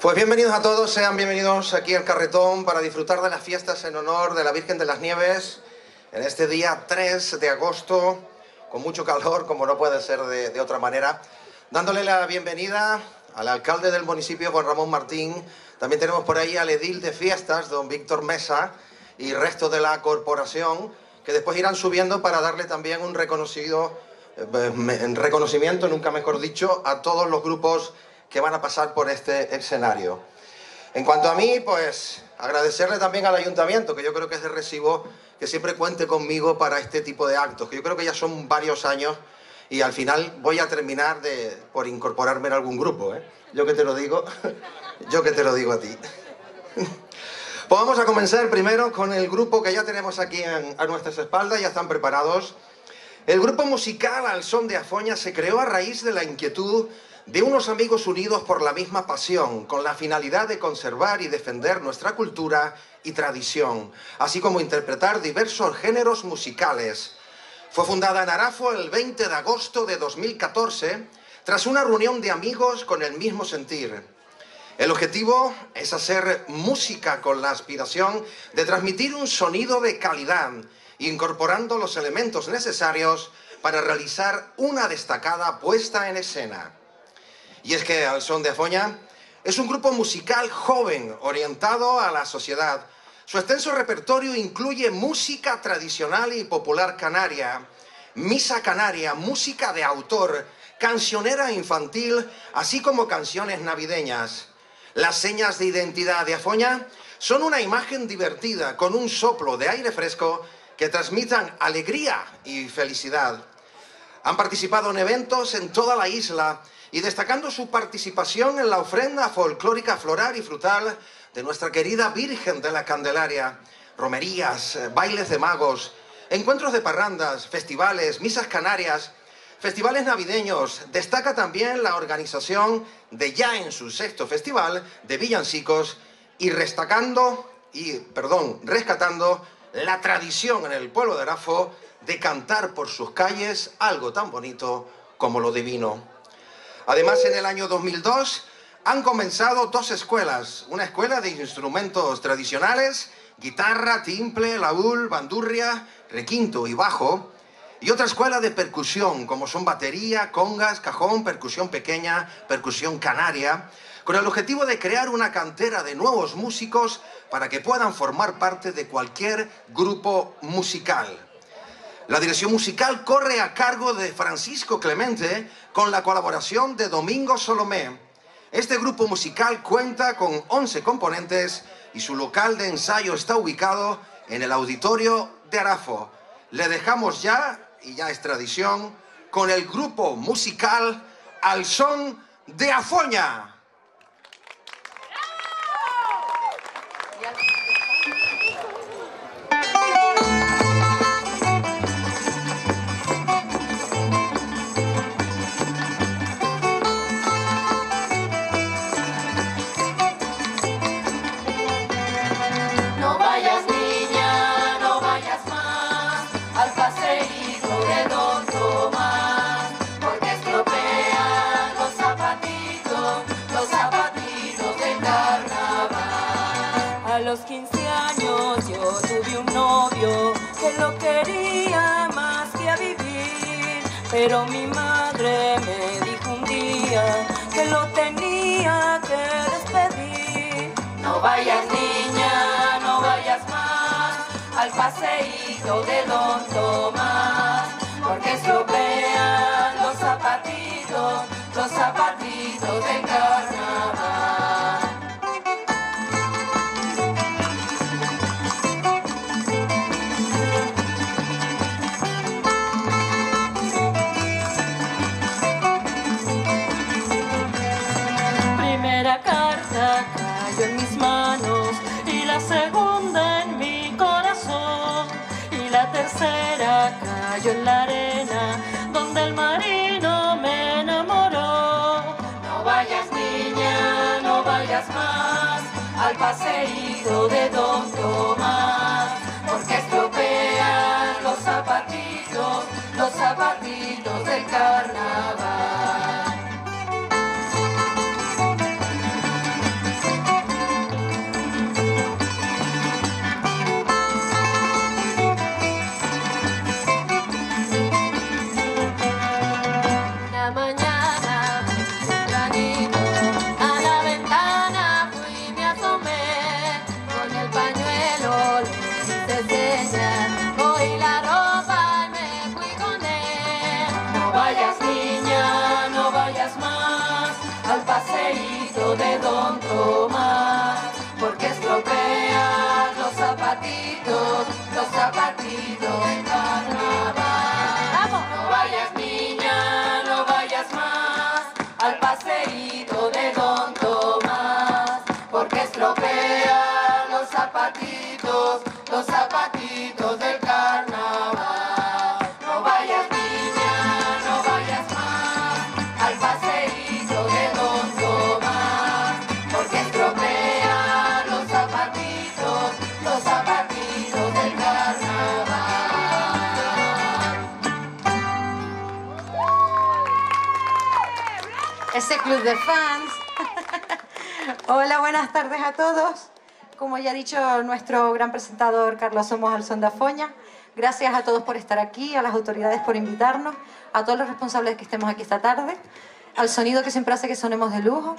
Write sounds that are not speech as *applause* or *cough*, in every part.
Pues bienvenidos a todos, sean bienvenidos aquí al Carretón para disfrutar de las fiestas en honor de la Virgen de las Nieves en este día 3 de agosto, con mucho calor, como no puede ser de, otra manera, dándole la bienvenida al alcalde del municipio, Juan Ramón Martín. También tenemos por ahí al edil de fiestas, don Víctor Mesa, y resto de la corporación, que después irán subiendo para darle también un reconocido, eh, reconocimiento, nunca mejor dicho, a todos los grupos que van a pasar por este escenario. En cuanto a mí, pues agradecerle también al ayuntamiento, que yo creo que es de recibo que siempre cuente conmigo para este tipo de actos, que yo creo que ya son varios años y al final voy a terminar de, por incorporarme en algún grupo. ¿eh? Yo que te lo digo, *laughs* yo que te lo digo a ti. *laughs* Pues vamos a comenzar primero con el grupo que ya tenemos aquí en- a nuestras espaldas, ya están preparados. El grupo musical Al Son de Afoña se creó a raíz de la inquietud de unos amigos unidos por la misma pasión, con la finalidad de conservar y defender nuestra cultura y tradición, así como interpretar diversos géneros musicales. Fue fundada en Arafo el 20 de agosto de 2014, tras una reunión de amigos con el mismo sentir. El objetivo es hacer música con la aspiración de transmitir un sonido de calidad, incorporando los elementos necesarios para realizar una destacada puesta en escena. Y es que Al Son de Afoña es un grupo musical joven orientado a la sociedad. Su extenso repertorio incluye música tradicional y popular canaria, misa canaria, música de autor, cancionera infantil, así como canciones navideñas. Las señas de identidad de Afoña son una imagen divertida con un soplo de aire fresco que transmitan alegría y felicidad. Han participado en eventos en toda la isla y destacando su participación en la ofrenda folclórica floral y frutal de nuestra querida Virgen de la Candelaria, romerías, eh, bailes de magos, encuentros de parrandas, festivales, misas canarias, festivales navideños. Destaca también la organización de ya en su sexto festival de villancicos y destacando y perdón, rescatando la tradición en el pueblo de Arafo de cantar por sus calles algo tan bonito como lo divino. Además, en el año 2002 han comenzado dos escuelas. Una escuela de instrumentos tradicionales, guitarra, timple, laúd, bandurria, requinto y bajo. Y otra escuela de percusión, como son batería, congas, cajón, percusión pequeña, percusión canaria, con el objetivo de crear una cantera de nuevos músicos para que puedan formar parte de cualquier grupo musical. La dirección musical corre a cargo de Francisco Clemente con la colaboración de Domingo Solomé. Este grupo musical cuenta con 11 componentes y su local de ensayo está ubicado en el auditorio de Arafo. Le dejamos ya, y ya es tradición, con el grupo musical Al Son de Afoña. Lo quería más que a vivir, pero mi madre me dijo un día que lo tenía que despedir. No vayas niña, no vayas más al paseíto de Don Tomás, porque estropean los zapatitos, los zapatitos de carnaval. Al paseíto de Don Tomás, porque estropean los zapatitos, los zapatitos del carnaval. Don club de fans. *laughs* Hola, buenas tardes a todos. Como ya ha dicho nuestro gran presentador Carlos Somos Alzón de Afoña, gracias a todos por estar aquí, a las autoridades por invitarnos, a todos los responsables que estemos aquí esta tarde, al sonido que siempre hace que sonemos de lujo,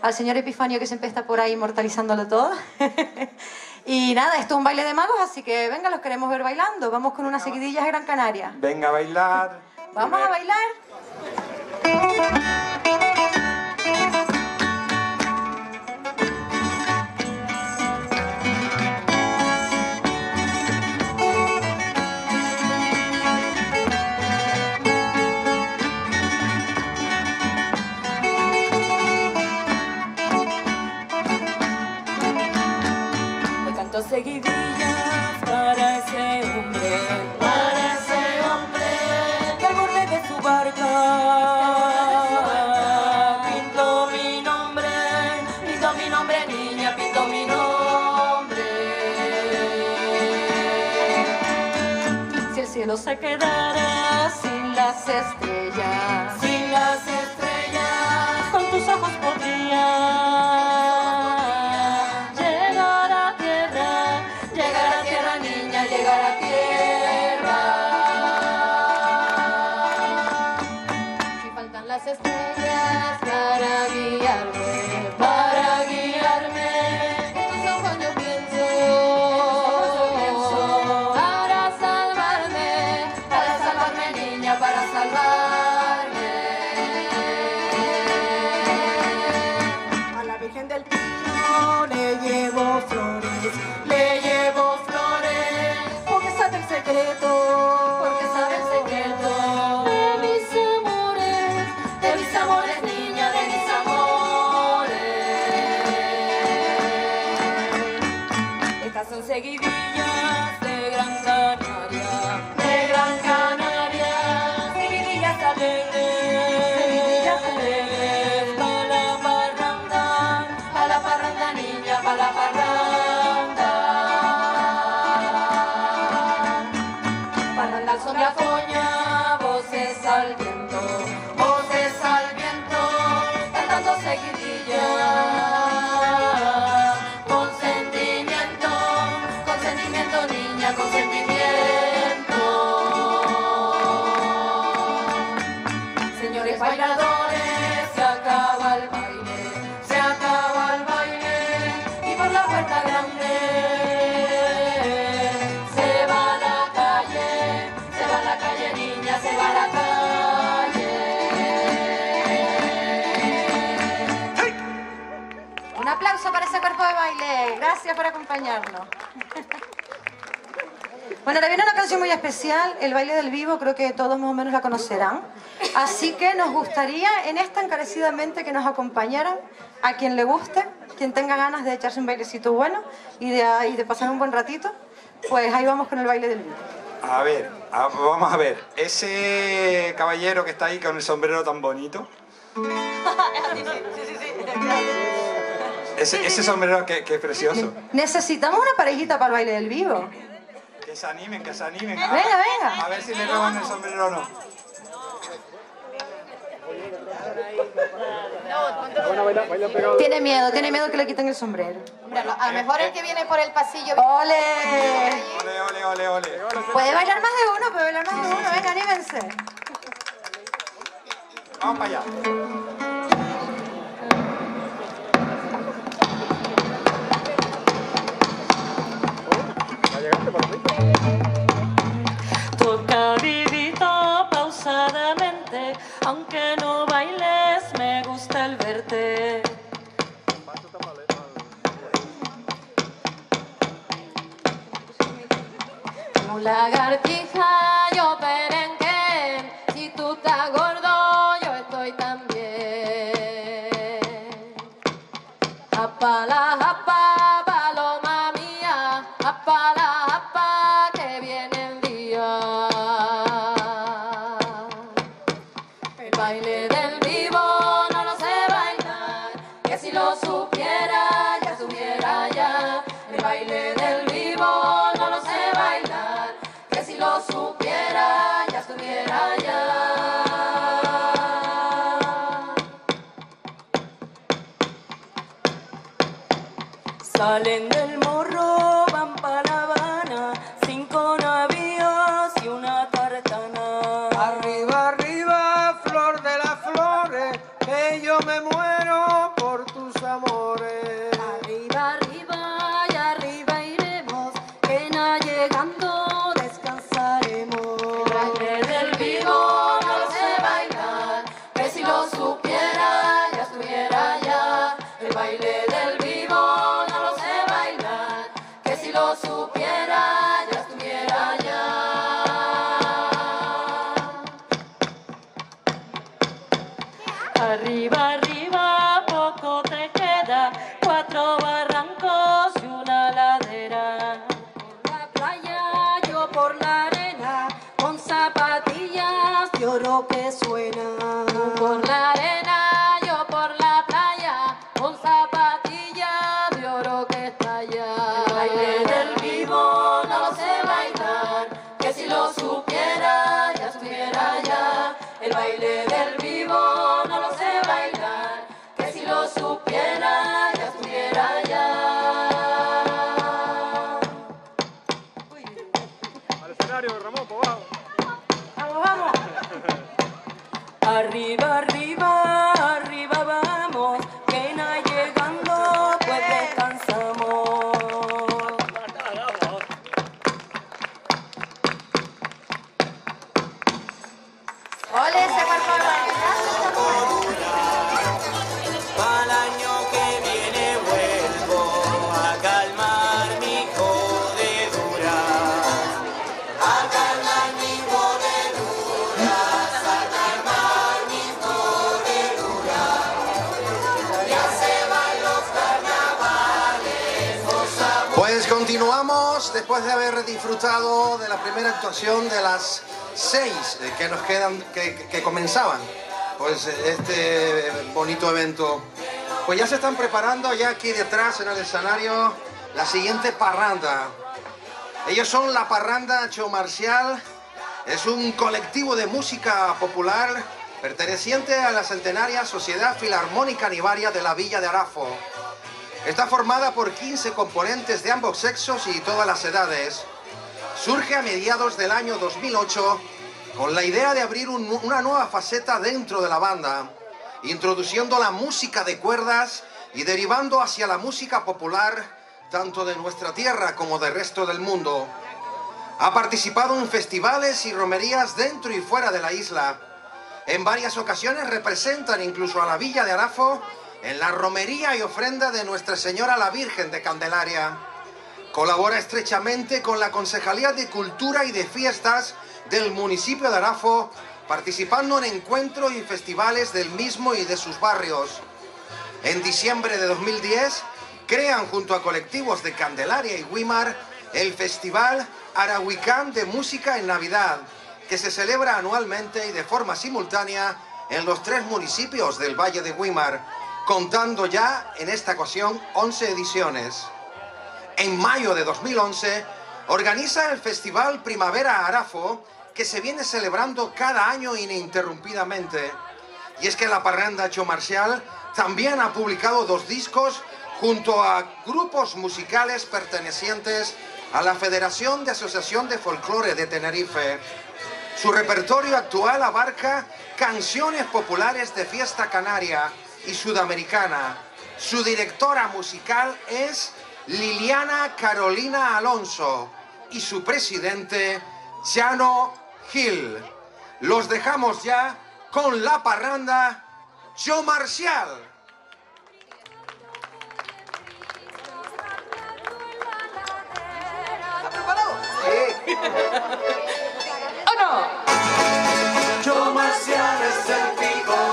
al señor Epifanio que siempre está por ahí inmortalizándolo todo. *laughs* y nada, esto es un baile de magos, así que venga, los queremos ver bailando. Vamos con unas seguidillas de Gran Canaria. Venga a bailar. Vamos a bailar. Le se quedara sin las estrellas, acompañarnos. Bueno, ahora viene una canción muy especial, el baile del vivo, creo que todos más o menos la conocerán. Así que nos gustaría en esta encarecidamente que nos acompañaran a quien le guste, quien tenga ganas de echarse un bailecito bueno y de, y de pasar un buen ratito, pues ahí vamos con el baile del vivo. A ver, a- vamos a ver. Ese caballero que está ahí con el sombrero tan bonito. *laughs* Ese, ese sombrero que, que es precioso. Necesitamos una parejita para el baile del vivo. Que se animen, que se animen. Venga, venga. A ver si le roban el sombrero o no. Tiene miedo, tiene miedo que le quiten el sombrero. a lo mejor el que viene por el pasillo. ¡Ole! Ole, ole, ole, ole. Puede bailar más de uno, puede bailar más de uno. Venga, anímense. Vamos para allá. Toca vidito pausadamente, aunque no bailes, me gusta el verte. Como lagartija. darling. Pues este bonito evento. Pues ya se están preparando ya aquí detrás en el escenario la siguiente parranda. Ellos son la Parranda Show Marcial. Es un colectivo de música popular perteneciente a la centenaria Sociedad Filarmónica Nivaria de la Villa de Arafo. Está formada por 15 componentes de ambos sexos y todas las edades. Surge a mediados del año 2008 con la idea de abrir un- una nueva faceta dentro de la banda, introduciendo la música de cuerdas y derivando hacia la música popular tanto de nuestra tierra como del resto del mundo. Ha participado en festivales y romerías dentro y fuera de la isla. En varias ocasiones representan incluso a la Villa de Arafo en la romería y ofrenda de Nuestra Señora la Virgen de Candelaria. Colabora estrechamente con la Concejalía de Cultura y de Fiestas del municipio de Arafo, participando en encuentros y festivales del mismo y de sus barrios. En diciembre de 2010, crean junto a colectivos de Candelaria y Wimar el Festival Arahuicán de Música en Navidad, que se celebra anualmente y de forma simultánea en los tres municipios del Valle de Wimar, contando ya en esta ocasión 11 ediciones. En mayo de 2011, organiza el Festival Primavera Arafo, que se viene celebrando cada año ininterrumpidamente. Y es que la parranda Cho Marcial también ha publicado dos discos junto a grupos musicales pertenecientes a la Federación de Asociación de Folclore de Tenerife. Su repertorio actual abarca canciones populares de fiesta canaria y sudamericana. Su directora musical es Liliana Carolina Alonso y su presidente Jano Hill. Los dejamos ya con la parranda Joe Marcial. Sí. ¿O no? Joe Marcial es el pico.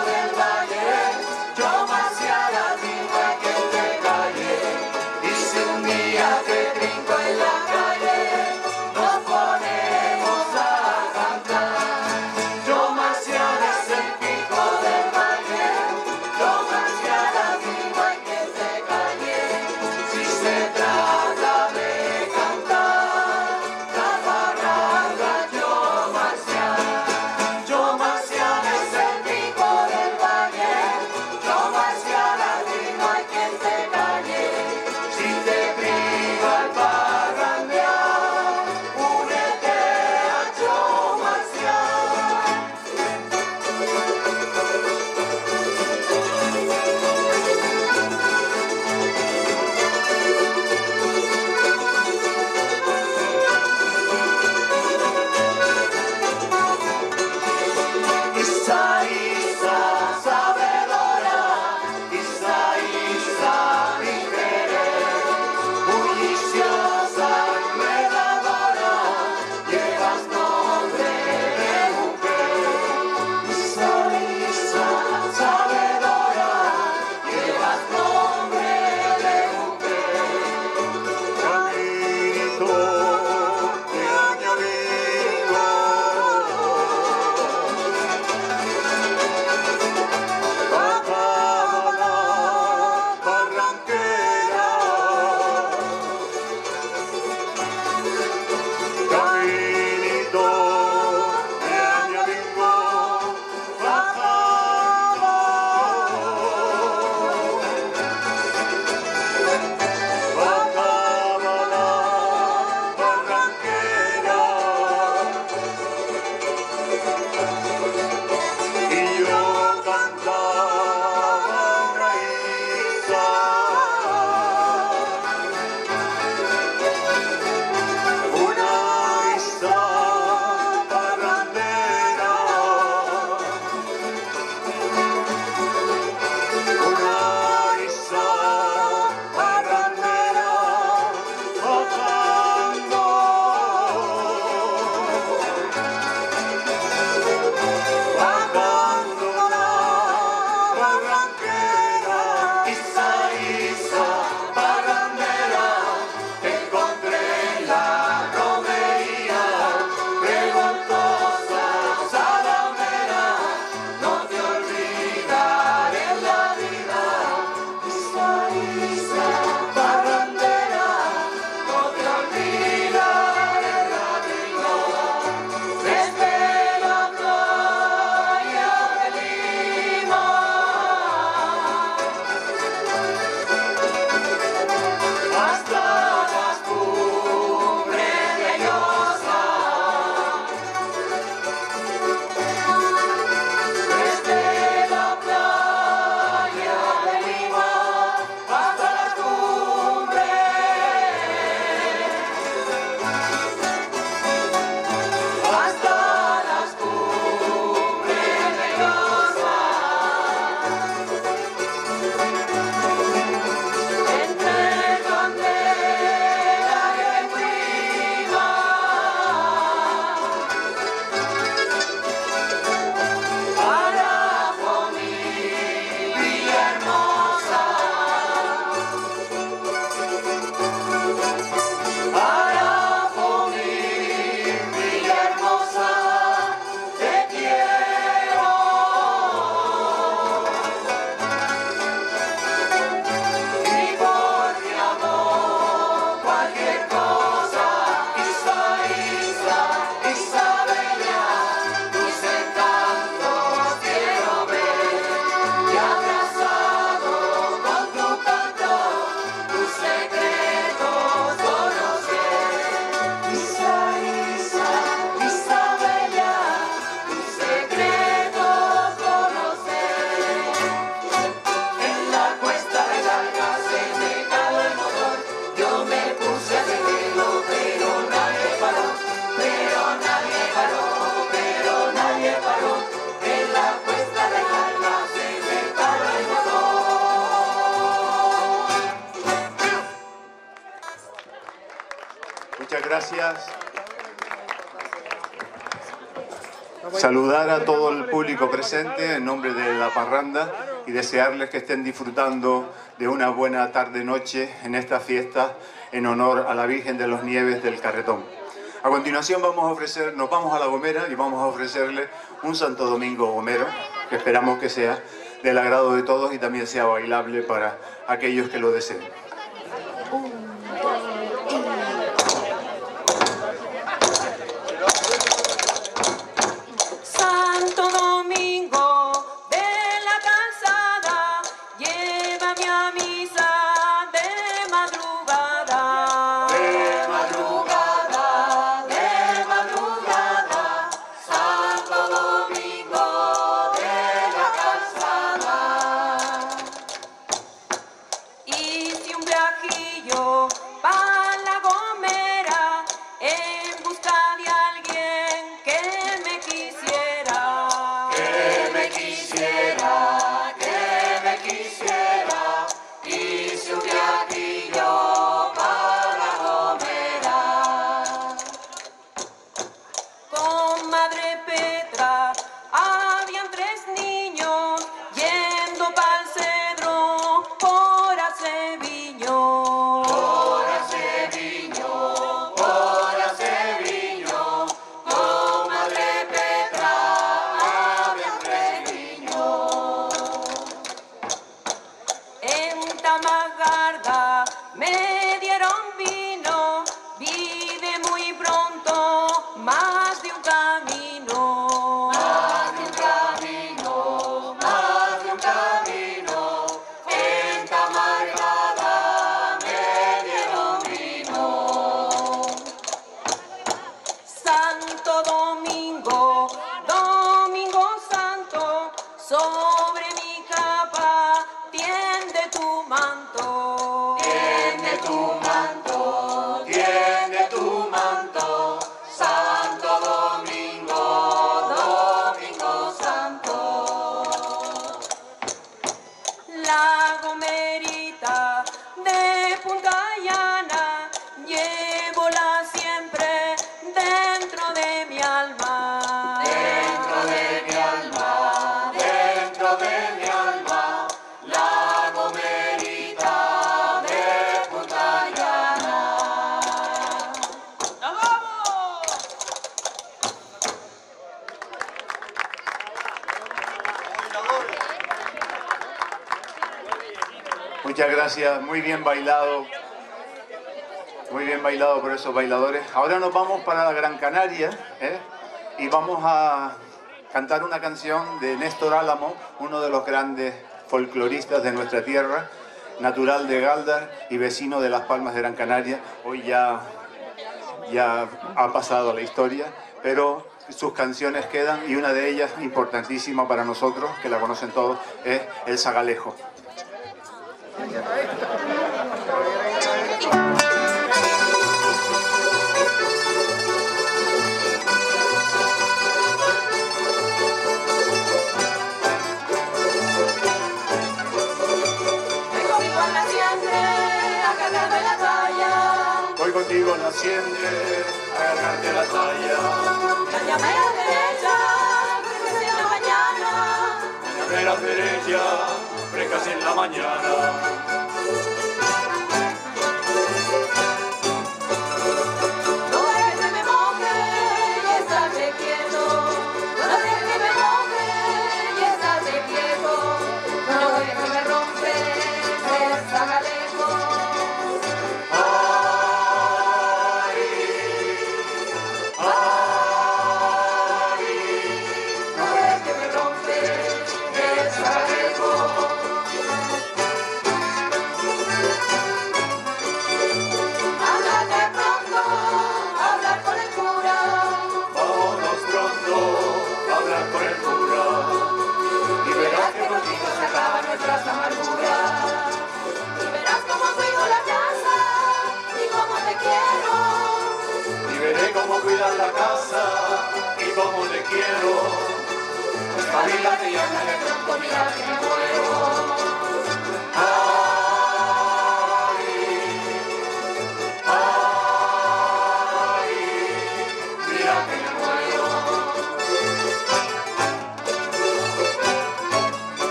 Presente en nombre de la parranda y desearles que estén disfrutando de una buena tarde-noche en esta fiesta en honor a la Virgen de los Nieves del Carretón. A continuación vamos a ofrecer, nos vamos a La Gomera y vamos a ofrecerle un Santo Domingo Gomero, que esperamos que sea del agrado de todos y también sea bailable para aquellos que lo deseen. Gracias, muy bien bailado. Muy bien bailado por esos bailadores. Ahora nos vamos para Gran Canaria ¿eh? y vamos a cantar una canción de Néstor Álamo, uno de los grandes folcloristas de nuestra tierra, natural de Galdar y vecino de Las Palmas de Gran Canaria. Hoy ya, ya ha pasado la historia, pero sus canciones quedan y una de ellas importantísima para nosotros, que la conocen todos, es El Zagalejo. Contigo a agarrarte la talla. Cállame a la derecha, porque en la mañana. Cállame la derecha, frescas en la mañana.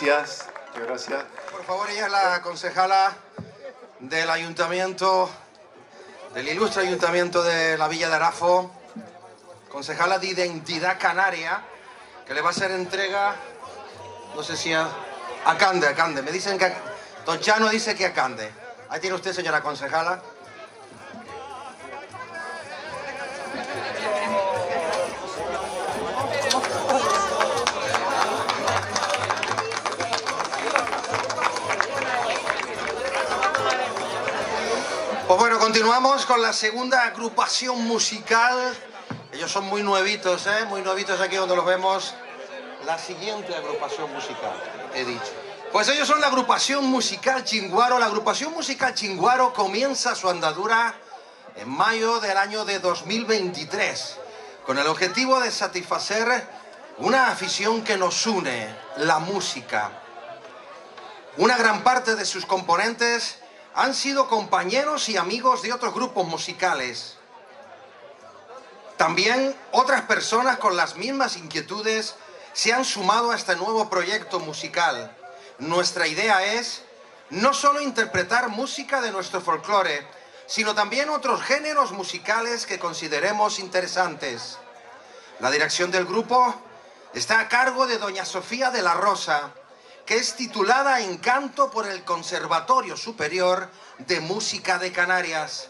Gracias, gracias. Por favor, ella es la concejala del ayuntamiento, del ilustre ayuntamiento de la Villa de Arafo, concejala de Identidad Canaria, que le va a hacer entrega, no sé si a, a Cande, a Cande. Me dicen que, Don Chano dice que a Cande. Ahí tiene usted, señora concejala. Continuamos con la segunda agrupación musical. Ellos son muy nuevitos, ¿eh? Muy nuevitos aquí donde los vemos. La siguiente agrupación musical, he dicho. Pues ellos son la agrupación musical Chinguaro. La agrupación musical Chinguaro comienza su andadura en mayo del año de 2023, con el objetivo de satisfacer una afición que nos une, la música. Una gran parte de sus componentes han sido compañeros y amigos de otros grupos musicales. También otras personas con las mismas inquietudes se han sumado a este nuevo proyecto musical. Nuestra idea es no solo interpretar música de nuestro folclore, sino también otros géneros musicales que consideremos interesantes. La dirección del grupo está a cargo de doña Sofía de la Rosa, que es titulada en canto por el Conservatorio Superior de Música de Canarias.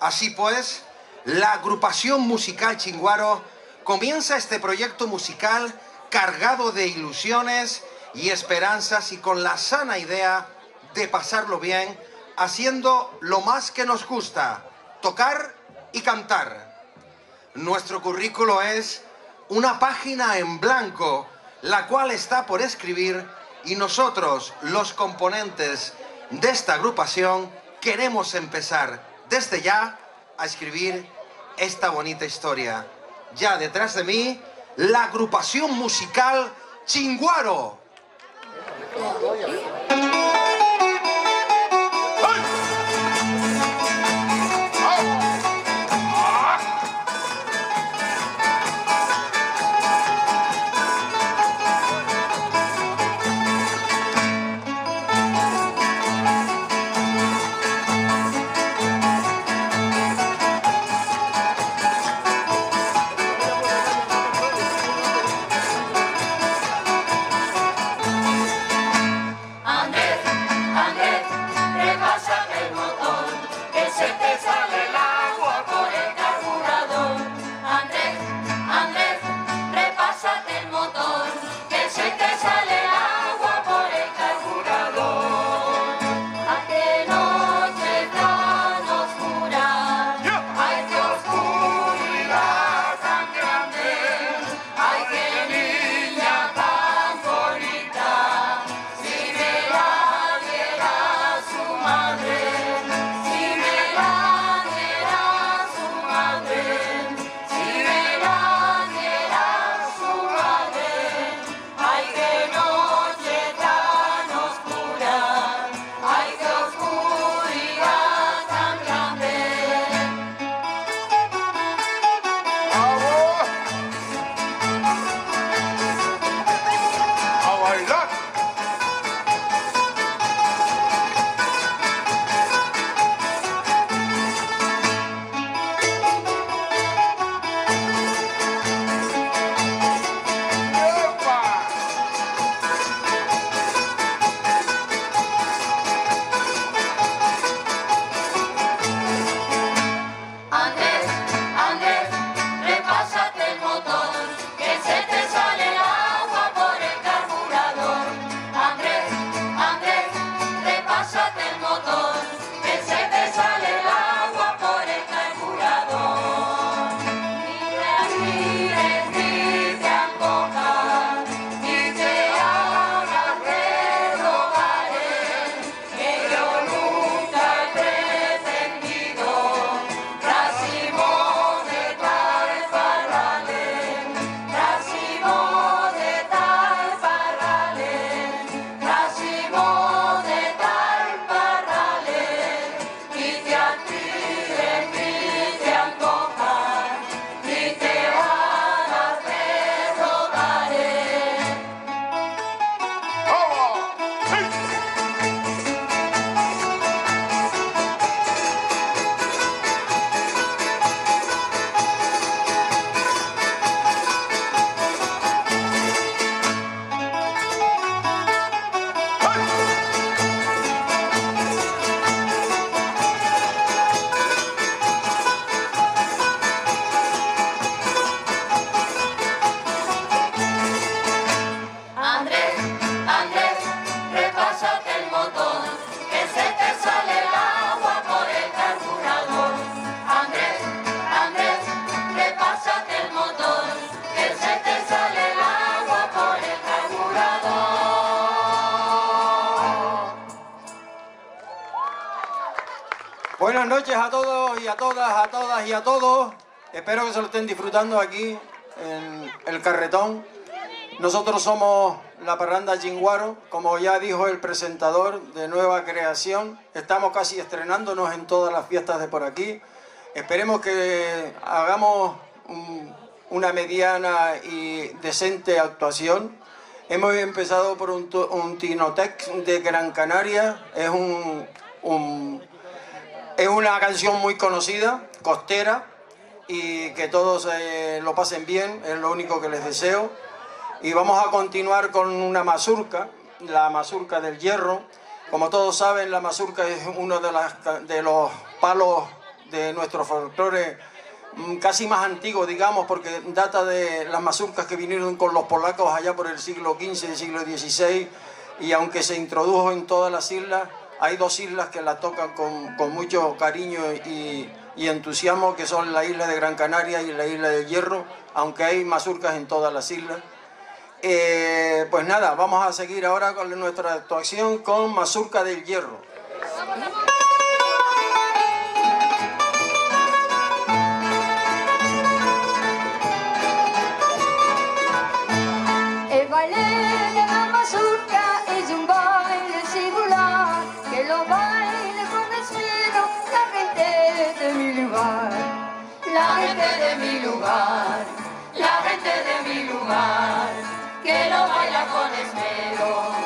Así pues, la agrupación musical Chinguaro comienza este proyecto musical cargado de ilusiones y esperanzas y con la sana idea de pasarlo bien haciendo lo más que nos gusta, tocar y cantar. Nuestro currículo es una página en blanco, la cual está por escribir y nosotros, los componentes de esta agrupación, queremos empezar desde ya a escribir esta bonita historia. Ya detrás de mí, la agrupación musical Chinguaro. Espero que se lo estén disfrutando aquí en el carretón. Nosotros somos la parranda Chinguaro, como ya dijo el presentador de Nueva Creación. Estamos casi estrenándonos en todas las fiestas de por aquí. Esperemos que hagamos un- una mediana y decente actuación. Hemos empezado por un, un Tinotec de Gran Canaria. Es un es una canción muy conocida, costera, y que todos eh, lo pasen bien, es lo único que les deseo. Y vamos a continuar con una mazurca, la mazurca del hierro. Como todos saben, la mazurca es uno de, las de los palos de nuestro folclore mm, casi más antiguo, digamos, porque data de las mazurcas que vinieron con los polacos allá por el siglo XV y siglo XVI, y aunque se introdujo en todas las islas, hay dos islas que la tocan con, con mucho cariño y, y entusiasmo, que son la isla de Gran Canaria y la isla del Hierro, aunque hay mazurcas en todas las islas. Eh, pues nada, vamos a seguir ahora con nuestra actuación con Mazurca del Hierro. La gente de mi lugar, que lo baila con esmero,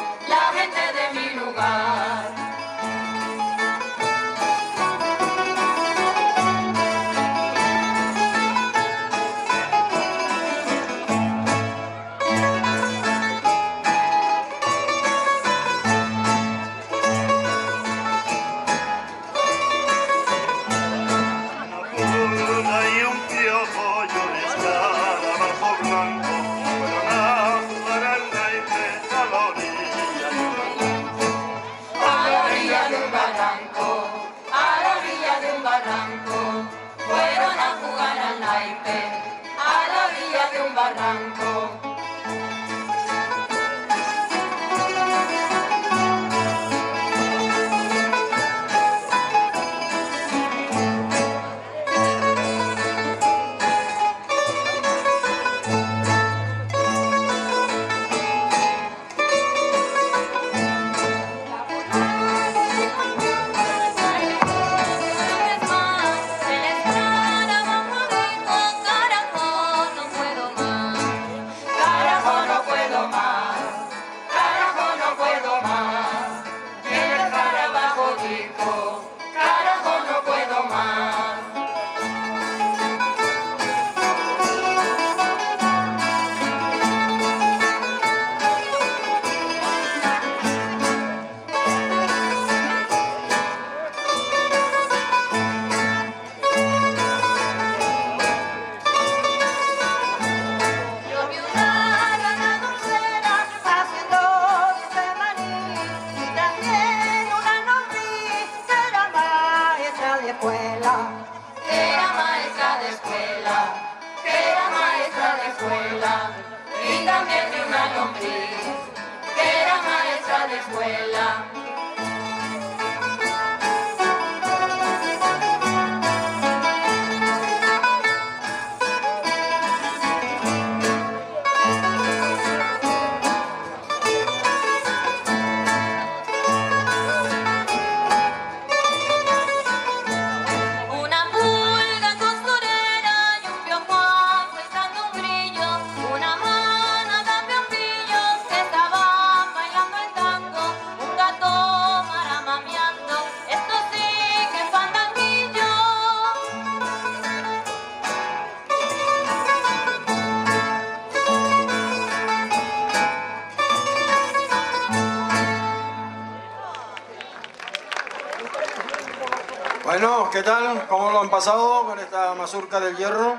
pasado con esta mazurca del hierro?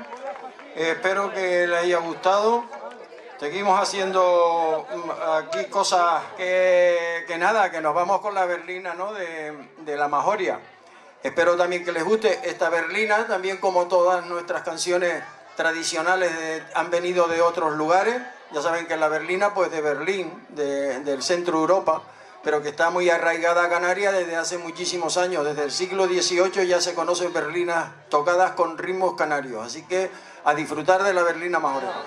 Eh, espero que les haya gustado. Seguimos haciendo mm, aquí cosas que, que nada, que nos vamos con la berlina ¿no? de, de la Majoria. Espero también que les guste esta berlina, también como todas nuestras canciones tradicionales de- han venido de otros lugares. Ya saben que la berlina, pues de Berlín, de- del centro Europa, pero que está muy arraigada a Canarias desde hace muchísimos años. Desde el siglo XVIII ya se conocen berlinas tocadas con ritmos canarios. Así que a disfrutar de la berlina majorera.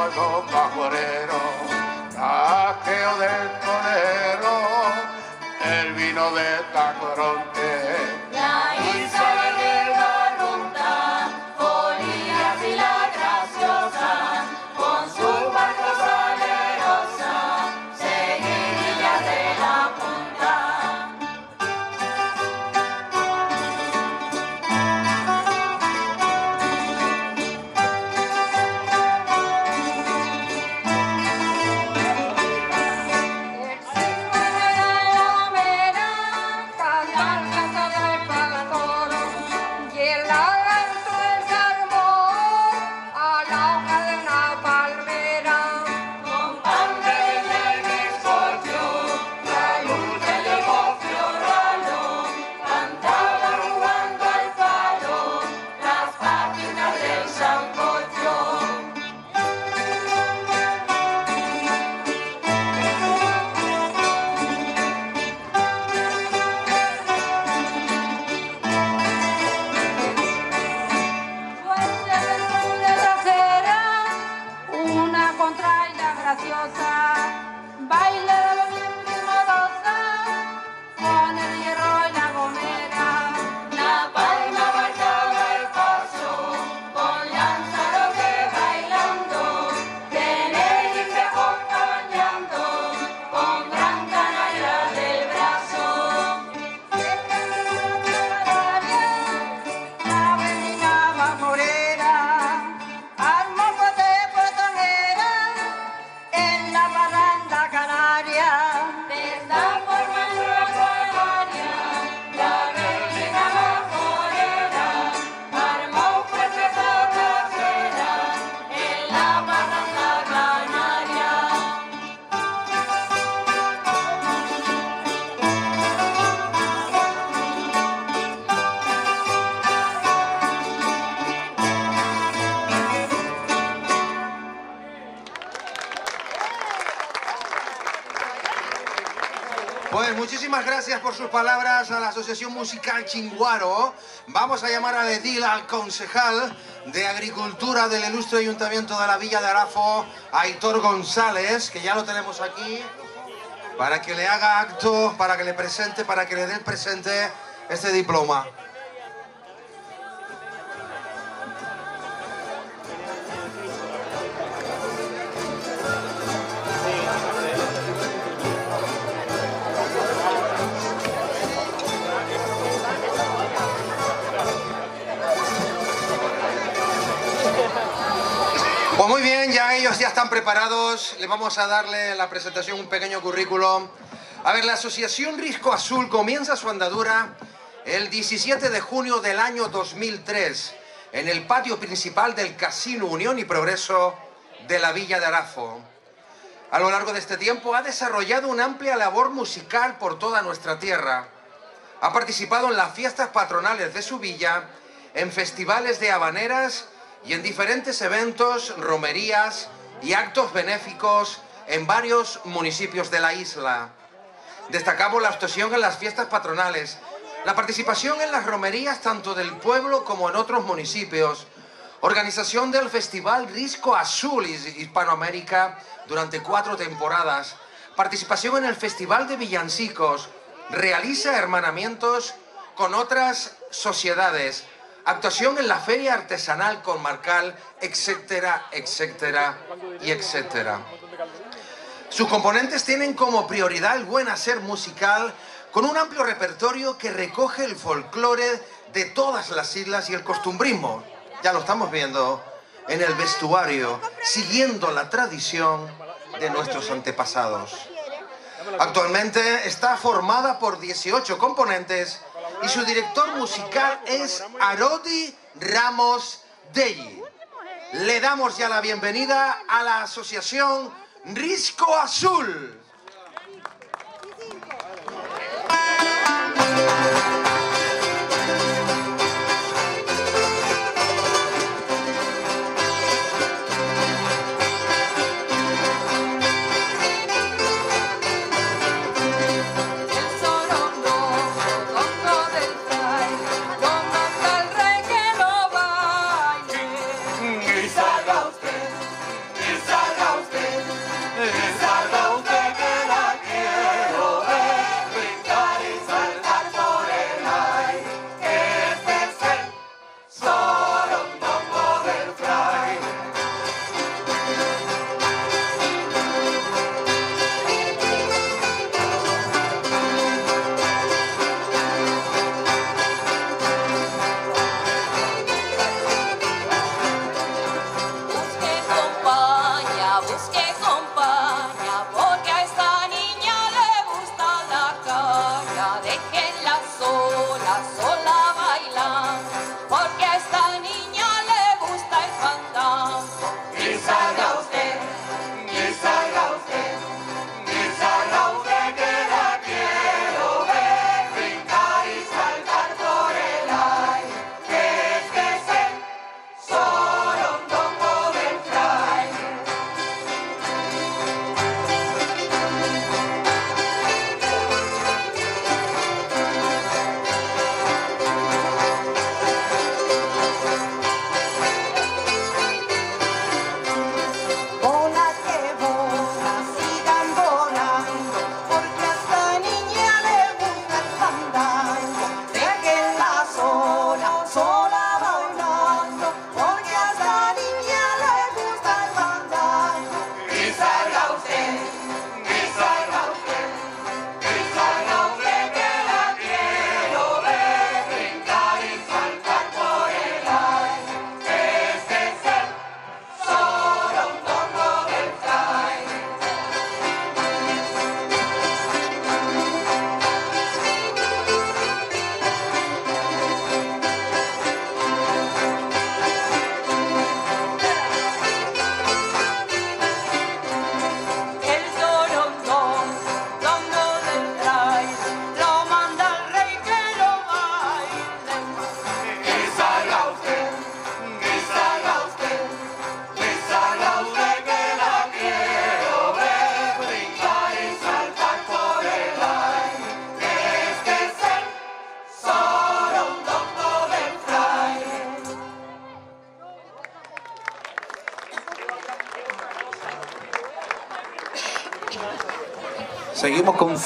Pago majorero, taqueo del torero, el vino de Tacoronte. Asociación Musical Chinguaro. Vamos a llamar al edil, al concejal de Agricultura del Ilustre Ayuntamiento de la Villa de Arafo, Aitor González, que ya lo tenemos aquí, para que le haga acto, para que le presente, para que le dé presente este diploma. Ellos ya están preparados. Le vamos a darle la presentación un pequeño currículum. A ver, la Asociación Risco Azul comienza su andadura el 17 de junio del año 2003 en el patio principal del Casino Unión y Progreso de la Villa de Arafo. A lo largo de este tiempo ha desarrollado una amplia labor musical por toda nuestra tierra. Ha participado en las fiestas patronales de su villa, en festivales de habaneras y en diferentes eventos, romerías y actos benéficos en varios municipios de la isla. Destacamos la actuación en las fiestas patronales, la participación en las romerías tanto del pueblo como en otros municipios, organización del Festival Risco Azul His- Hispanoamérica durante cuatro temporadas, participación en el Festival de Villancicos, realiza hermanamientos con otras sociedades, actuación en la feria artesanal comarcal, etcétera, etcétera y etcétera. Sus componentes tienen como prioridad el buen hacer musical con un amplio repertorio que recoge el folclore de todas las islas y el costumbrismo. Ya lo estamos viendo en el vestuario, siguiendo la tradición de nuestros antepasados. Actualmente está formada por 18 componentes y su director musical es Arodi Ramos Deli. Le damos ya la bienvenida a la asociación Risco Azul.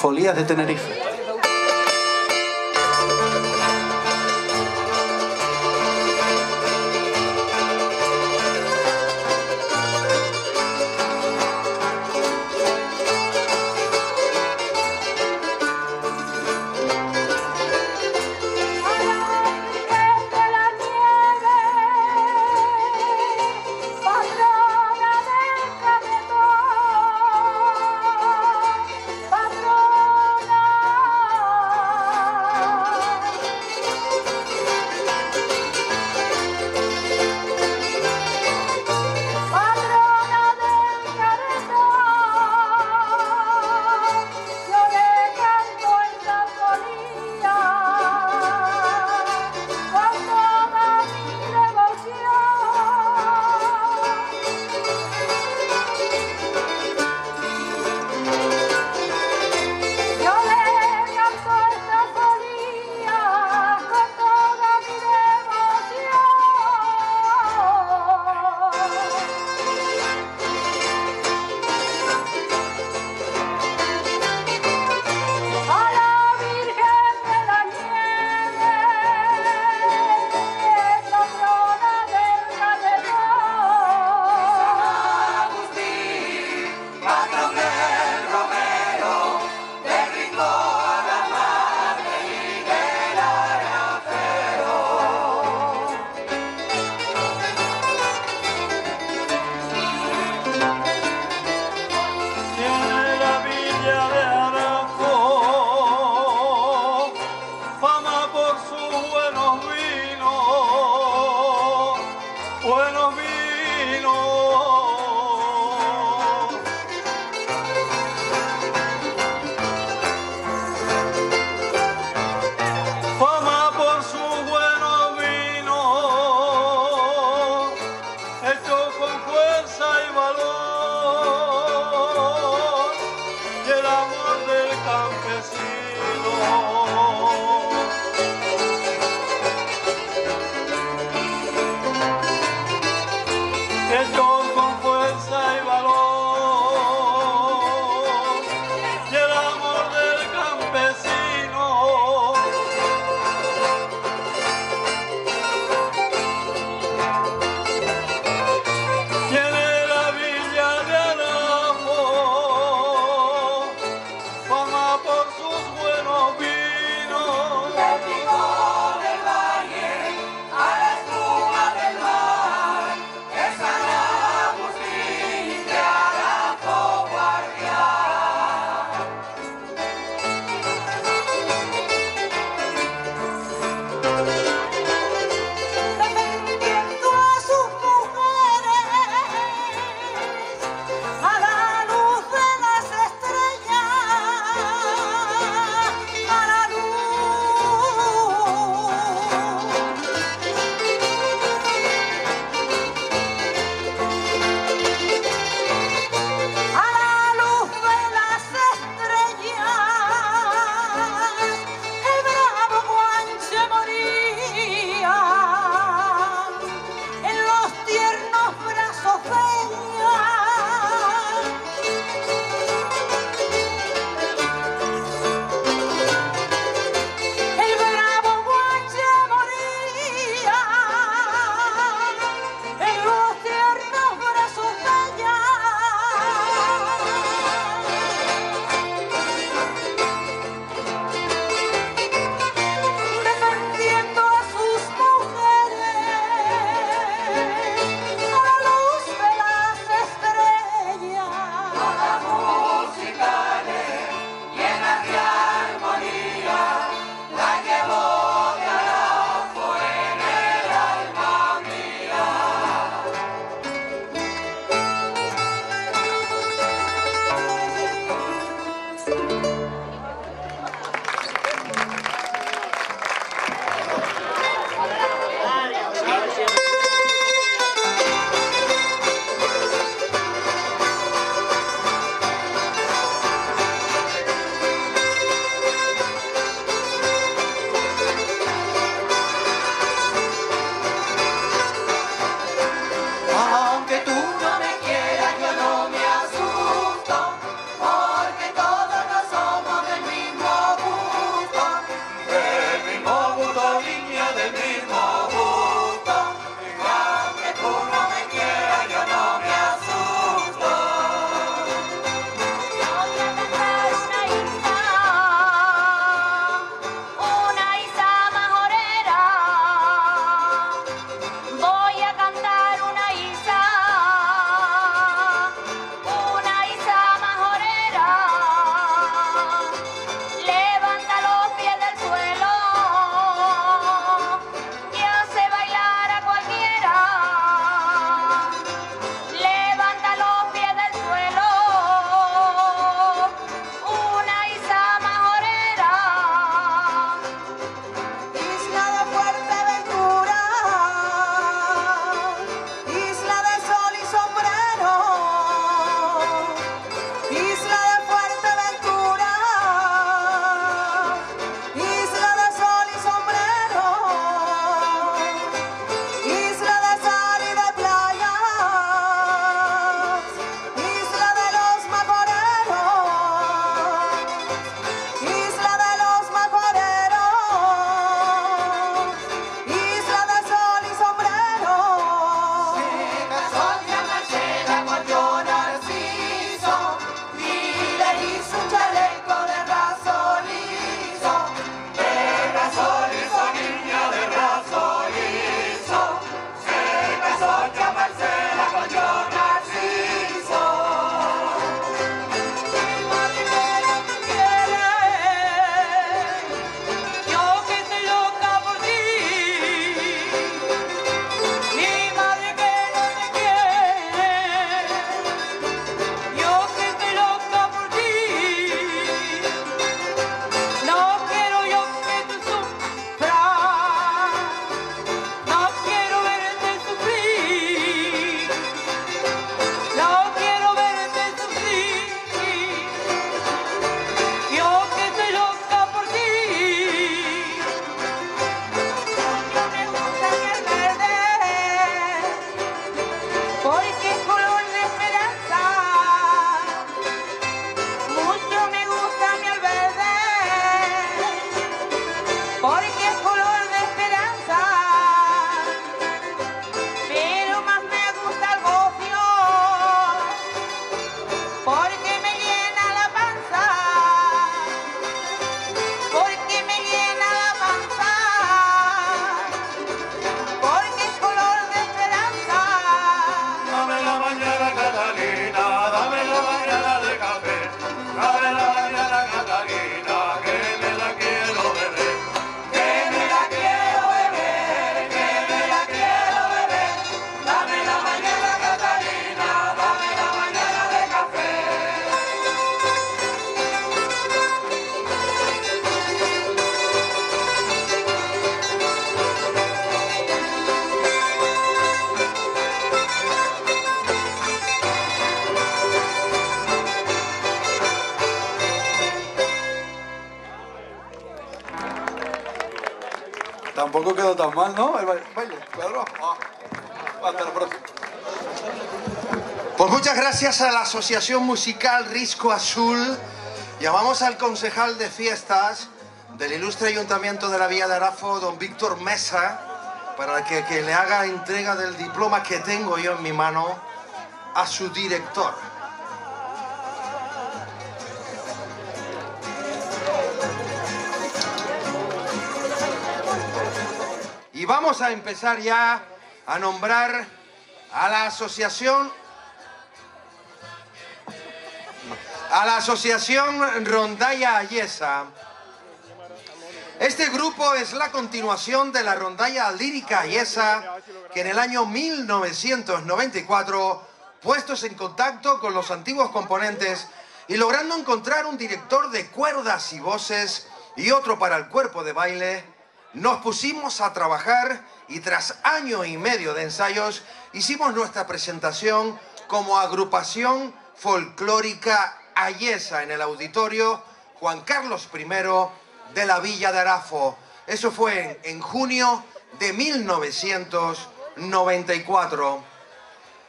Folías de Tenerife. Gracias a la Asociación Musical Risco Azul. Llamamos al concejal de fiestas del ilustre Ayuntamiento de la Villa de Arafo, don Víctor Mesa, para que, que le haga entrega del diploma que tengo yo en mi mano a su director. Y vamos a empezar ya a nombrar a la asociación a la asociación Rondalla Ayesa. Este grupo es la continuación de la rondalla lírica Ayesa que en el año 1994, puestos en contacto con los antiguos componentes y logrando encontrar un director de cuerdas y voces y otro para el cuerpo de baile, nos pusimos a trabajar y tras año y medio de ensayos hicimos nuestra presentación como agrupación folclórica Ayesa en el auditorio Juan Carlos I de la Villa de Arafo. Eso fue en, en junio de 1994.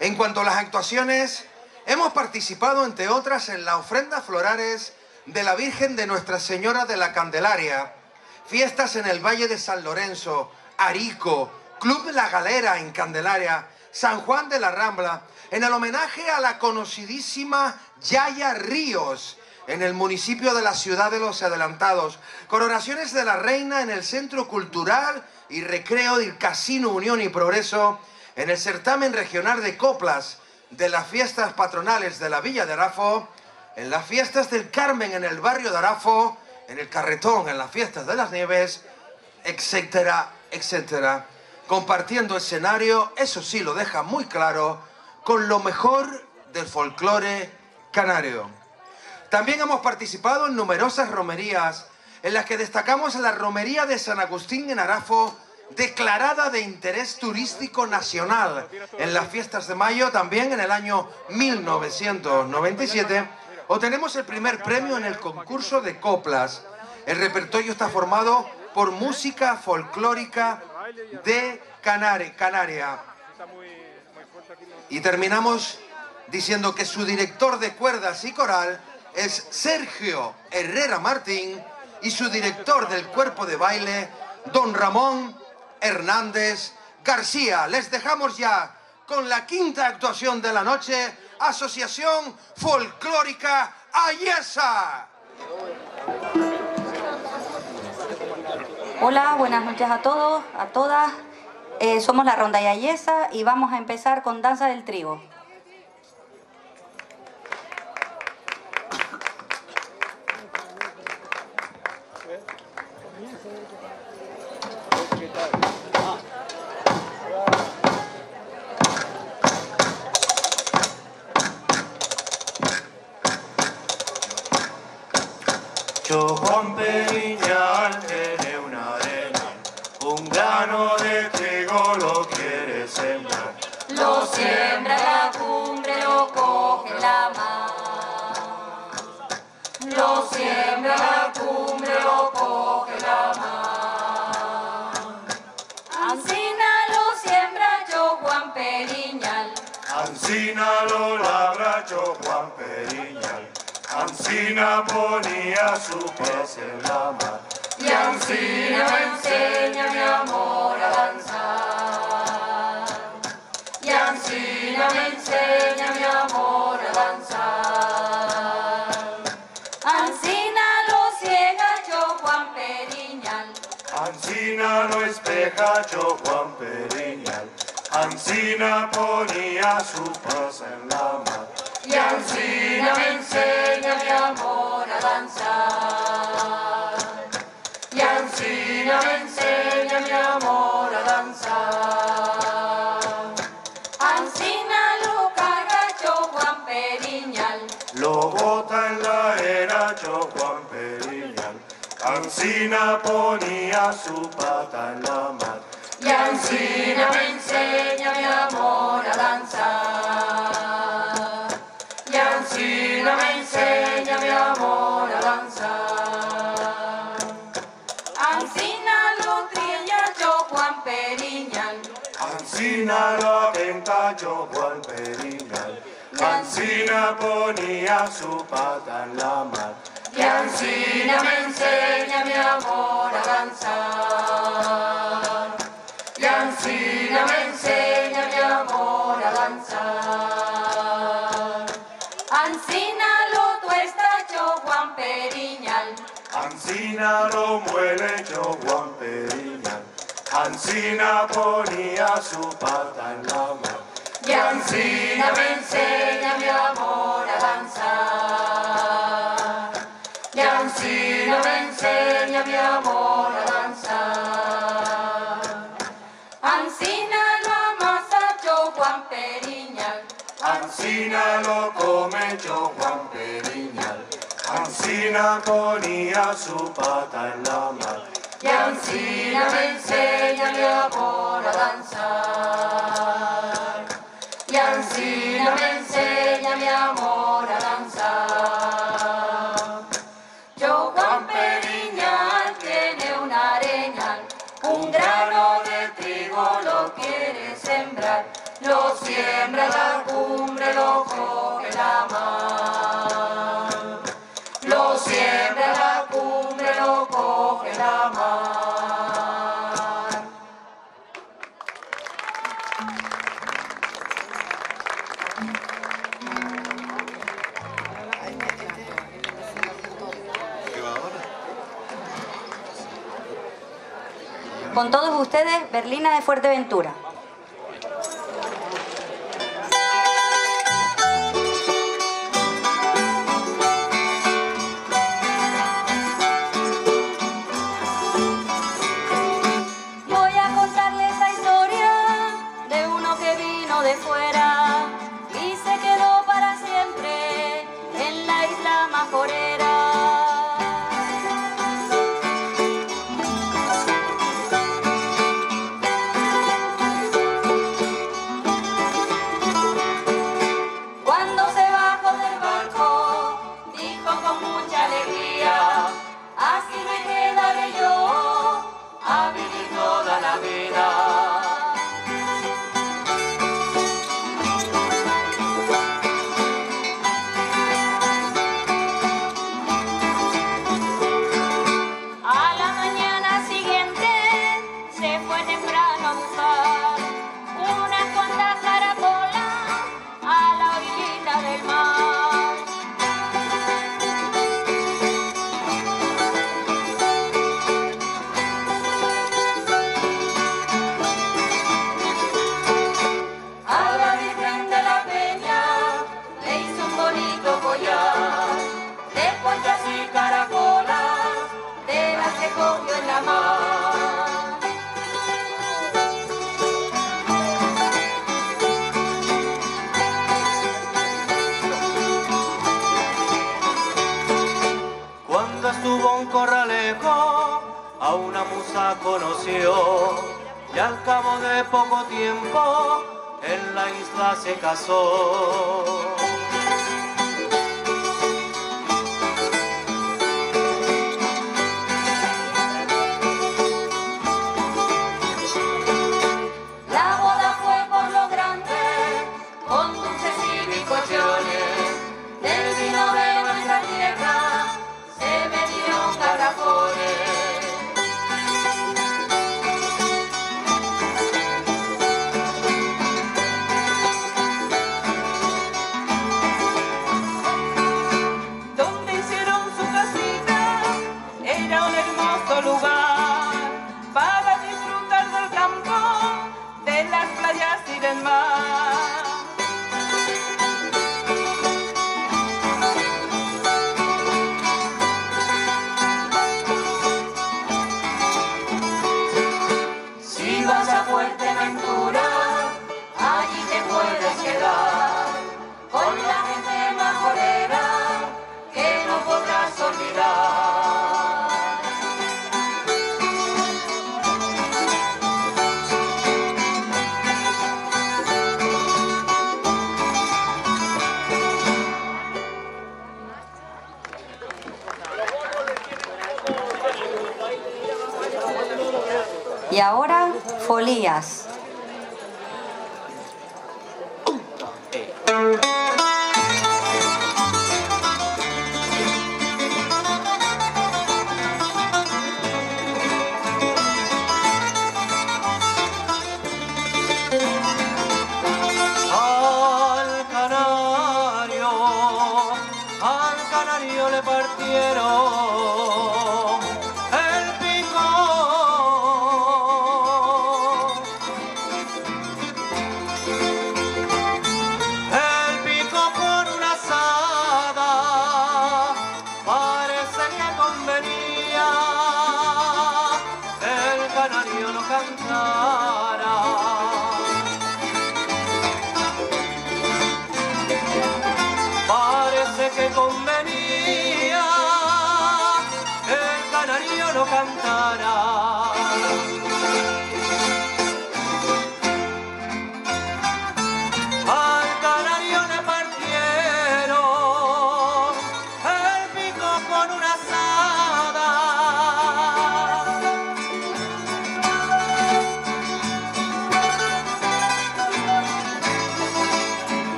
En cuanto a las actuaciones, hemos participado, entre otras, en la ofrenda florales de la Virgen de Nuestra Señora de la Candelaria, fiestas en el Valle de San Lorenzo, Arico, Club La Galera en Candelaria, San Juan de la Rambla, en el homenaje a la conocidísima Yaya Ríos, en el municipio de la Ciudad de los Adelantados, coronaciones de la Reina en el Centro Cultural y Recreo del Casino Unión y Progreso, en el certamen regional de coplas de las fiestas patronales de la Villa de Arafo, en las fiestas del Carmen en el barrio de Arafo, en el Carretón, en las fiestas de las Nieves, etcétera, etcétera. Compartiendo escenario, eso sí lo deja muy claro, con lo mejor del folclore canario. También hemos participado en numerosas romerías, en las que destacamos la romería de San Agustín en Arafo, declarada de interés turístico nacional en las fiestas de mayo, también en el año 1997, obtenemos el primer premio en el concurso de coplas. El repertorio está formado por música folclórica de Canare- Canaria. Y terminamos diciendo que su director de cuerdas y coral es Sergio Herrera Martín y su director del cuerpo de baile, don Ramón Hernández García. Les dejamos ya con la quinta actuación de la noche, Asociación Folclórica Ayesa. Hola, buenas noches a todos, a todas. Eh, somos la Ronda Yayesa y vamos a empezar con Danza del Trigo. Siembra la cumbre, lo coge la mar. Lo siembra la cumbre, lo coge la mar. Ancina lo siembra yo, Juan Periñal. Ancina lo labra yo Juan Periñal, Ancina ponía su pez en la mar. Y Ancina me enseña mi amor a danzar. Ancina me enseña mi amor a danzar. Ancina lo ciega yo, Juan Periñal. Ancina lo espeja yo Juan Periñal, Ancina ponía su pez en la mar. Y Ancina me enseña mi amor a danzar. Y Ancina me enseña mi amor Alcina ponía su pata en la mar. Y Alcina me enseña mi amor a danzar. Y Alcina me enseña mi amor a danzar. Alcina lo trilla yo Juan Periñal. Alcina lo tenta yo Juan Periñal. Alcina ponía su pata en la mar que ansina me enseña mi amor a danzar. Y me enseña mi amor a danzar. Ansina lo tuesta yo Juan Periñal. Ansina lo muele yo Juan Periñal. Ansina ponía su pata en la mano. Y ansina me enseña mi amor a danzar. enseña mi amor a danzar. Ancina lo amasa yo Juan Periñal, Ancina lo come yo Juan Periñal, Ancina ponía su pata en la mar. Y Ancina me enseña mi amor a danzar. ustedes Berlina de Fuerteventura. casó.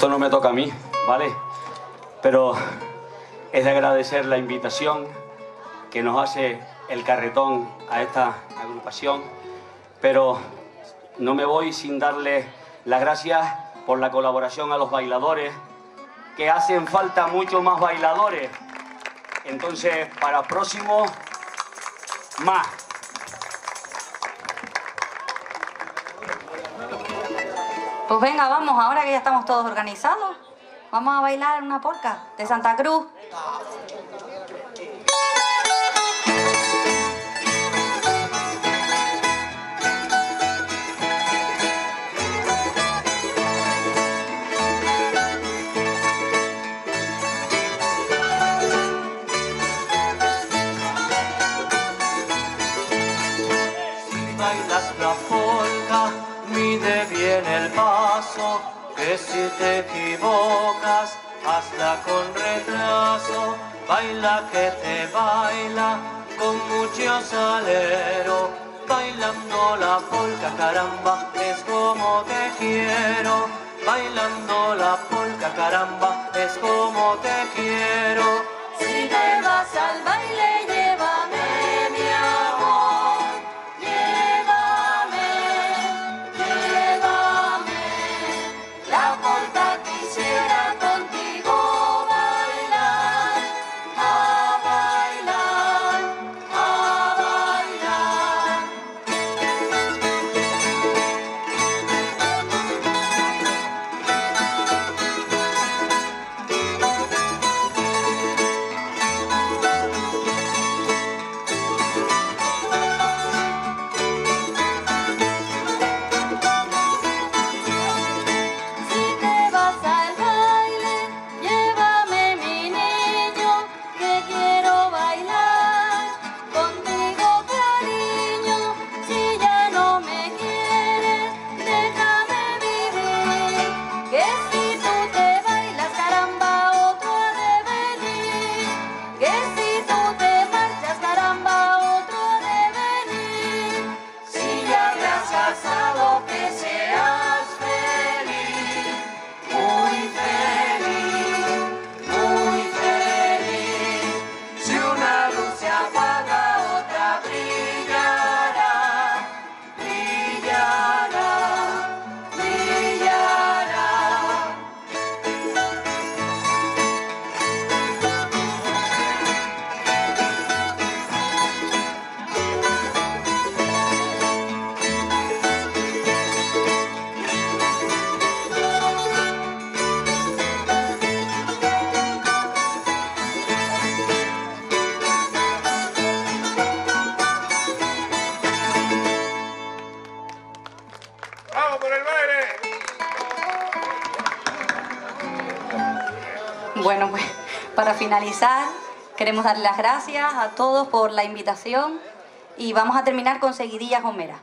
esto no me toca a mí, ¿vale? Pero es de agradecer la invitación que nos hace el carretón a esta agrupación, pero no me voy sin darle las gracias por la colaboración a los bailadores, que hacen falta mucho más bailadores. Entonces, para próximo, más. Pues venga, vamos, ahora que ya estamos todos organizados, vamos a bailar una porca de Santa Cruz. Барабан. Finalizar, queremos darle las gracias a todos por la invitación y vamos a terminar con Seguidillas Homera.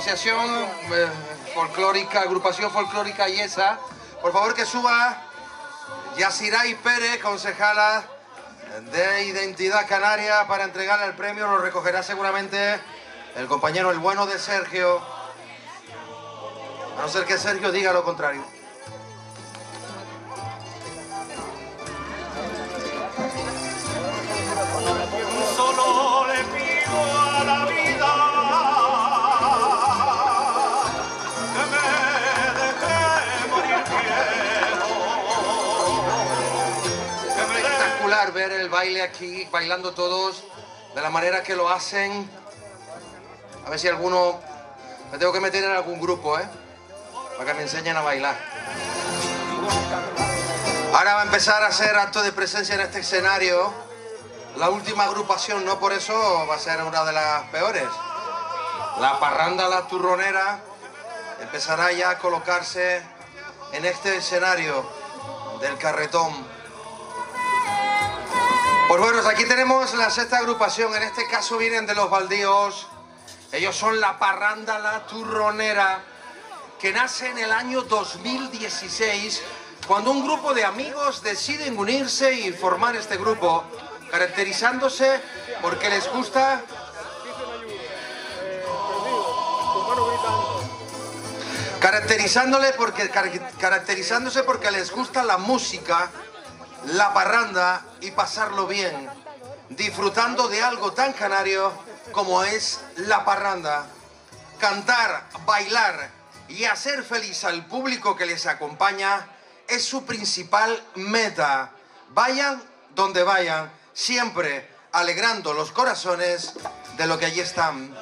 Asociación eh, folclórica, agrupación folclórica Yesa. Por favor que suba Yasiray Pérez, concejala de Identidad Canaria, para entregarle el premio. Lo recogerá seguramente el compañero, el bueno de Sergio. A no ser que Sergio diga lo contrario. Ver el baile aquí, bailando todos de la manera que lo hacen. A ver si alguno... Me tengo que meter en algún grupo, ¿eh? Para que me enseñen a bailar. Ahora va a empezar a hacer acto de presencia en este escenario. La última agrupación, no por eso va a ser una de las peores. La parranda La Turronera empezará ya a colocarse en este escenario del carretón. Pues bueno, aquí tenemos la sexta agrupación. En este caso vienen de los baldíos. Ellos son la parranda La Turronera, que nace en el año 2016, cuando un grupo de amigos deciden unirse y formar este grupo, caracterizándose porque les gusta Caracterizándole porque, car- caracterizándose porque les gusta la música, la parranda y pasarlo bien, disfrutando de algo tan canario como es la parranda. Cantar, bailar y hacer feliz al público que les acompaña es su principal meta. Vayan donde vayan, siempre alegrando los corazones de lo que allí están.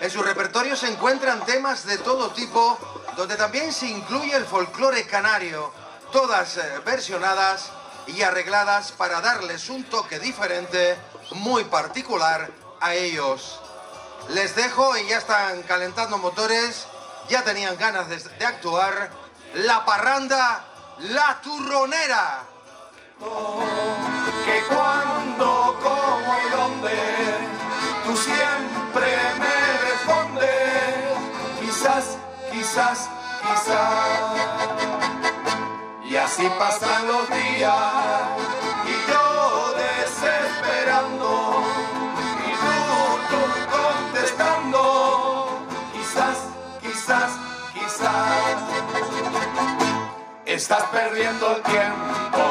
En su repertorio se encuentran temas de todo tipo, donde también se incluye el folclore canario, todas eh, versionadas y arregladas para darles un toque diferente, muy particular a ellos. Les dejo y ya están calentando motores, ya tenían ganas de, actuar. La parranda, la turronera. que cuando, cómo y dónde, tú siempre me respondes, quizás, quizás, quizás. Y así pasan los días y yo desesperando y tú, contestando, quizás, quizás, quizás. Estás perdiendo el tiempo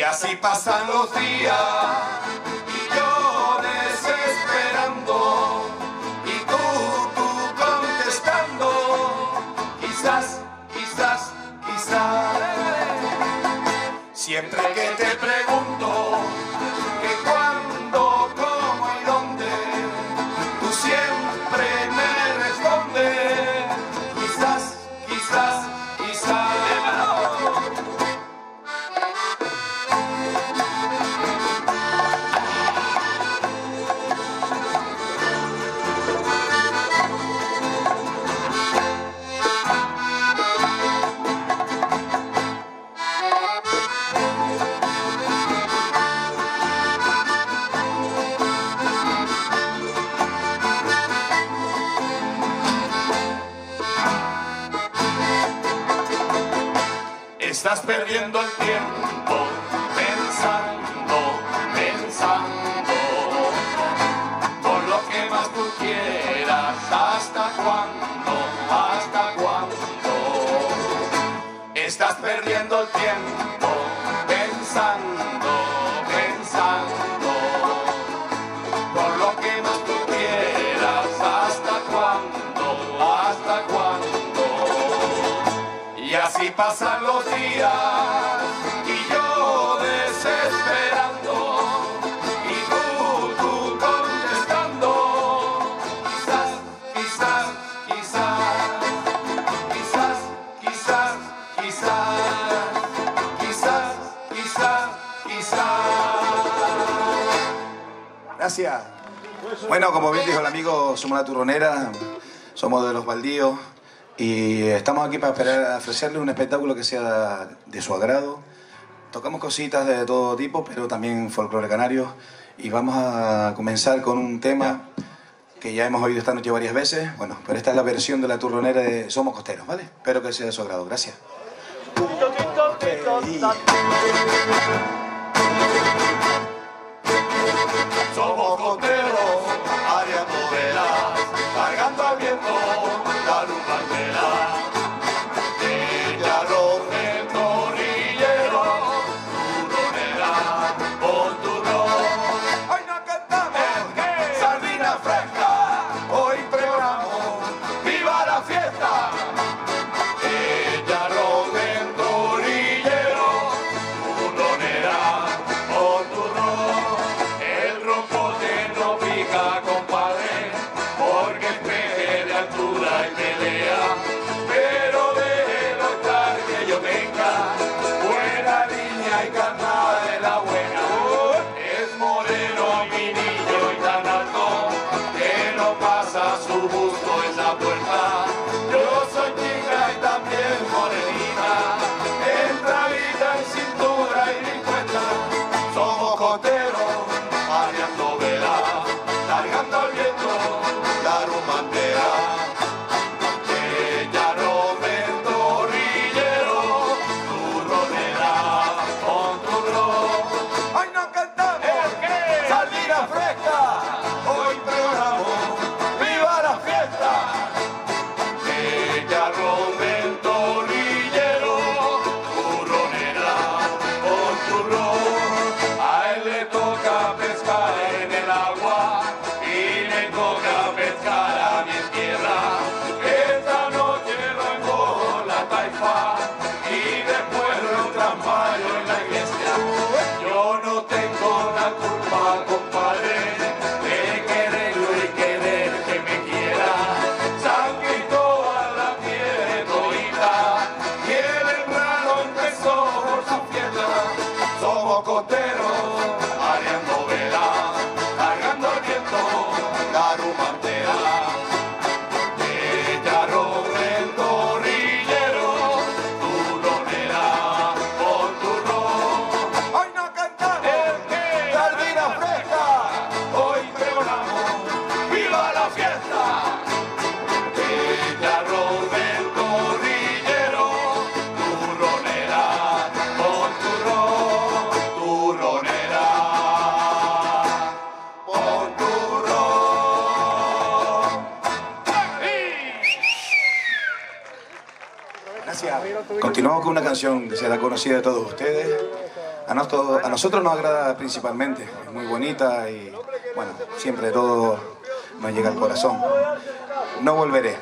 Y así pasan los días y yo desesperando y tú, tú contestando, quizás, quizás, quizás. Siempre que Como bien dijo el amigo, somos la turronera, somos de los baldíos y estamos aquí para esperar ofrecerle un espectáculo que sea de su agrado. Tocamos cositas de todo tipo, pero también folclore canario y vamos a comenzar con un tema que ya hemos oído esta noche varias veces. Bueno, pero esta es la versión de la turronera de Somos Costeros, ¿vale? Espero que sea de su agrado. Gracias. Somos costeros, Pero Areando vela, cargando el viento, la. Vamos con una canción que será conocida de todos ustedes. A, nosotros- a nosotros nos agrada principalmente, es muy bonita y bueno, siempre todo nos llega al corazón. No volveré.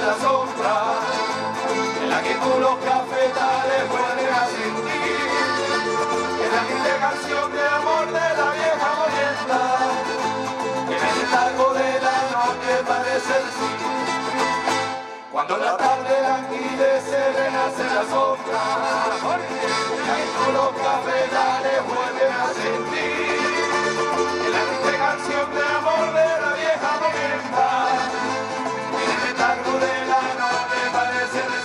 La sombra, en la que tú los cafetales vuelven a sentir. Es la triste canción de amor de la vieja morienta, en el largo de la noche parece decir. Cuando la tarde languidece, renace la sombra, en la que tú los cafetales vuelven a sentir. Es la triste canción de amor de la vieja morienta, en el largo de la noche parece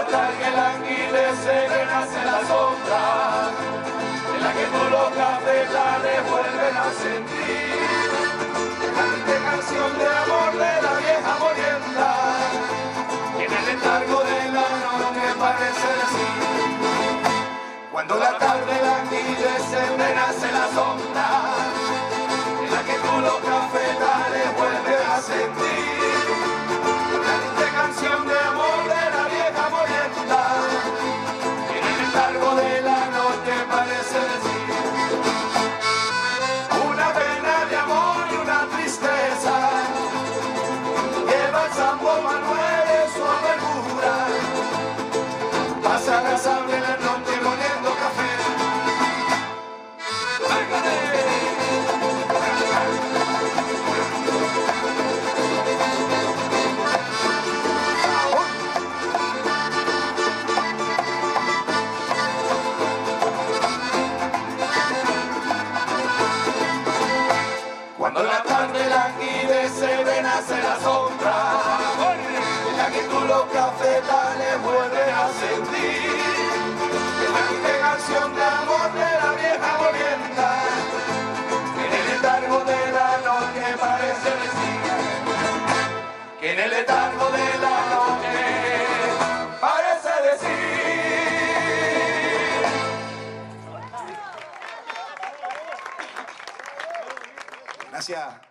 hasta que el anguile se renace en la sombra, en la que todos los capelanes vuelven a sentir. La canción de amor de la vieja morienda, en el letargo de la noche parece decir. Cuando la tarde el anguile se renace en la sombra, en la que todos los cafetales vuelven a sentir. La canción de amor Manuel en su amargura. Pasa la sable la noche moliendo café. Cuando la tarde languidece, ven nace la sombra, si tú los cafetales a sentir. Esta canción de amor de la vieja molienda, en el letargo de la noche parece decir, que en el letargo de la noche parece decir. Gracias.